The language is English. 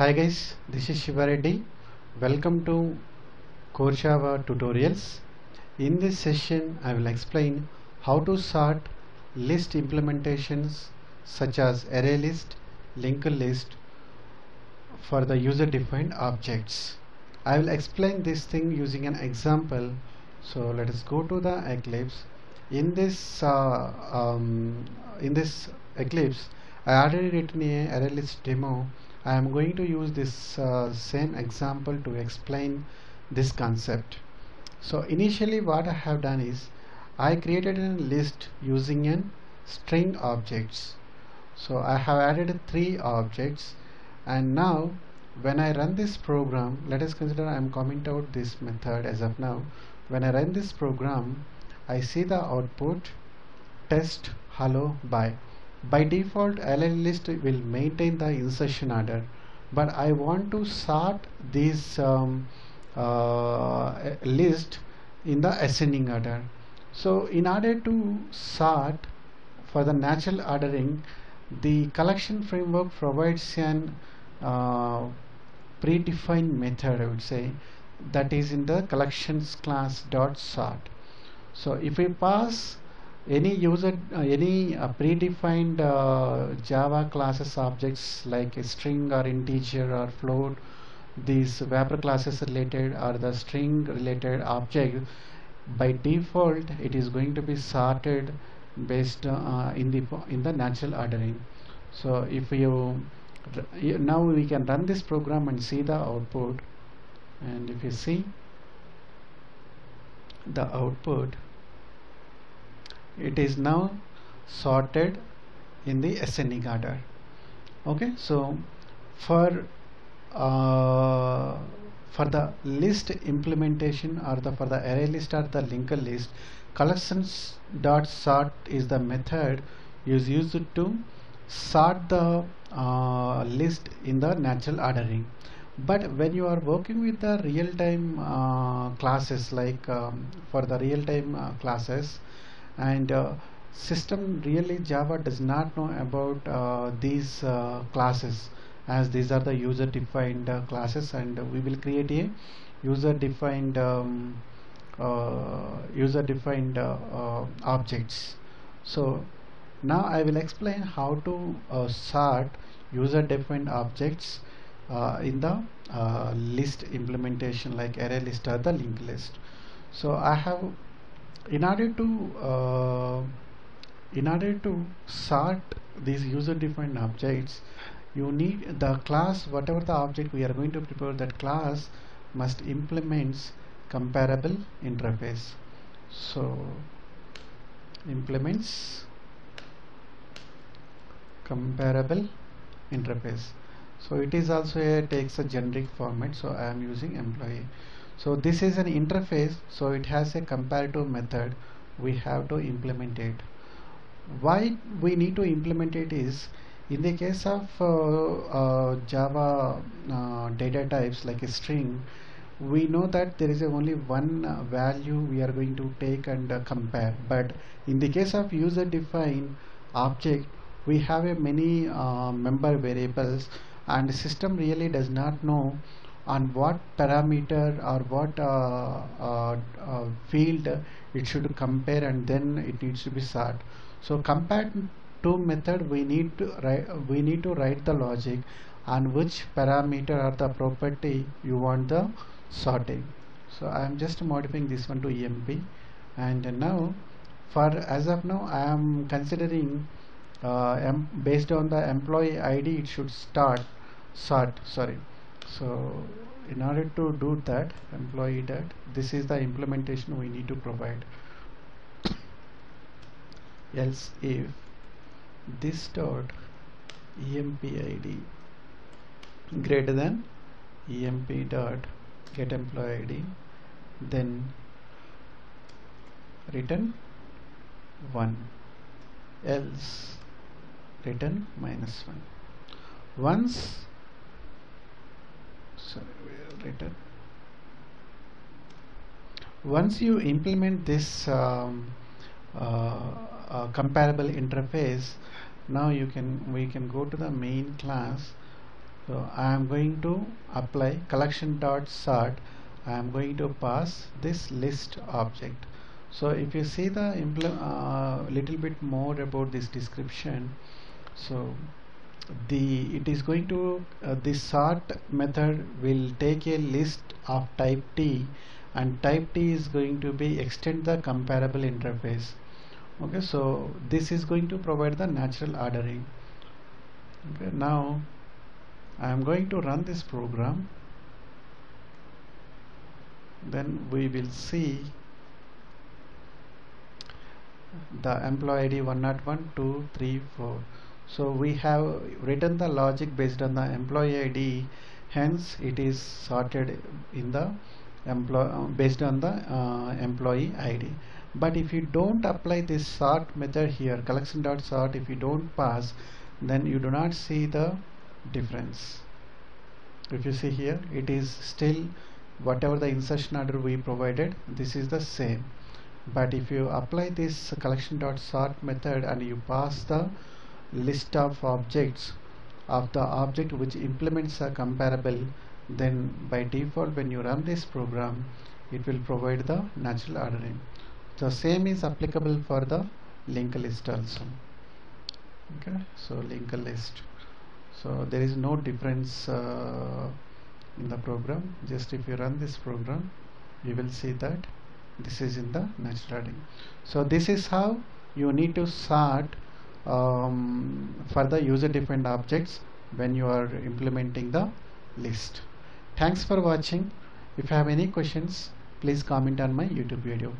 Hi guys, this is Shiva Reddy. Welcome to Core Java tutorials. In this session, I will explain how to sort list implementations such as array list, linked list for the user defined objects. I will explain this thing using an example. So let us go to the Eclipse. In this uh, um, in this Eclipse, I already written a array list demo. I am going to use this uh, same example to explain this concept. So initially what I have done is I created a list using an string objects. So I have added three objects and now when I run this program let us consider I am comment out this method as of now when I run this program I see the output test hello bye by default array list will maintain the insertion order. But I want to sort this um, uh, list in the ascending order. So in order to sort for the natural ordering the collection framework provides an uh, predefined method I would say that is in the collections class dot sort. So if we pass any user uh, any uh, predefined uh, java classes objects like a string or integer or float these wrapper classes related or the string related object. By default it is going to be sorted based uh, in the in the natural ordering. So if you now we can run this program and see the output. And if you see the output it is now sorted in the ascending order okay so for uh, for the list implementation or the for the array list or the linked list collections dot sort is the method is used to sort the uh, list in the natural ordering. But when you are working with the real-time uh, classes like um, for the real-time uh, classes and uh, system really java does not know about uh, these uh, classes as these are the user defined uh, classes. And we will create a user defined um, user defined objects. So now I will explain how to sort user defined objects uh, in the uh, list implementation like array list or the linked list. So I have in order to uh, in order to sort these user defined objects you need the class whatever the object we are going to prepare that class must implements comparable interface. So implements comparable interface. So it is also a takes a generic format so I am using employee so this is an interface so it has a comparative method we have to implement it. Why we need to implement it is in the case of uh, uh, Java uh, data types like a string we know that there is only one value we are going to take and uh, compare. But in the case of user defined object we have a many uh, member variables and the system really does not know on what parameter or what uh, uh, uh, field it should compare and then it needs to be sort so compare to method we need to write we need to write the logic on which parameter or the property you want the sorting. So I am just modifying this one to EMP and now for as of now I am considering uh, based on the employee ID it should start sort sorry so in order to do that employee that this is the implementation we need to provide. Else if this dot emp id greater than emp dot get employee id then return 1 else return minus 1 once we'll once you implement this um, uh, uh, comparable interface now you can we can go to the main class. So I am going to apply collection dot sort. I am going to pass this list object. So if you see the uh, little bit more about this description so the it is going to uh, this sort method will take a list of type t and type t is going to be extend the comparable interface. Okay so this is going to provide the natural ordering. Okay now I am going to run this program. Then we will see the employee ID 101 2 3 4 so we have written the logic based on the employee ID hence it is sorted in the employee uh, based on the uh, employee ID but if you don't apply this sort method here collection dot sort if you don't pass then you do not see the difference. If you see here it is still whatever the insertion order we provided this is the same. But if you apply this collection dot sort method and you pass the list of objects. Of the object which implements a comparable then by default when you run this program it will provide the natural ordering. The same is applicable for the linked list also. Okay so linked list. So there is no difference uh, in the program. Just if you run this program you will see that this is in the natural ordering. So this is how you need to sort um, for the user defined objects when you are implementing the list. Thanks for watching. If you have any questions please comment on my youtube video